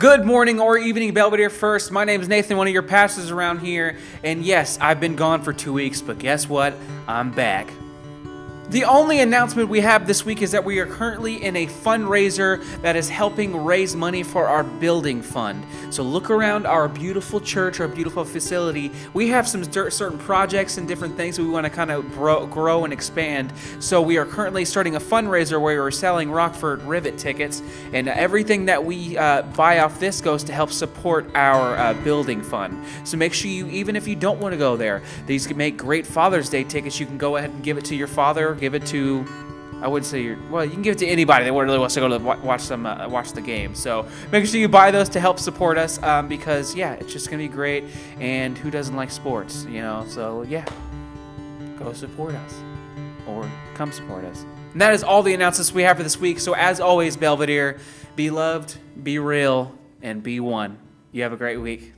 Good morning or evening, Belvidere First. My name is Nathan, one of your pastors around here. And yes, I've been gone for two weeks, but guess what? I'm back. The only announcement we have this week is that we are currently in a fundraiser that is helping raise money for our building fund. So look around our beautiful church, our beautiful facility. We have some certain projects and different things we want to kind of grow and expand. So we are currently starting a fundraiser where we're selling Rockford Rivet tickets, and everything that we uh, buy off this goes to help support our uh, building fund. So make sure you, even if you don't want to go there, these can make great Father's Day tickets. You can go ahead and give it to your father give it to I wouldn't say you're well. You can give it to anybody that really wants to go to watch them uh, watch the game. So make sure you buy those to help support us um, because yeah, it's just gonna be great. And who doesn't like sports, you know? So yeah, go support us or come support us. And that is all the announcements we have for this week. So as always, Belvidere, be loved, be real, and be one. You have a great week.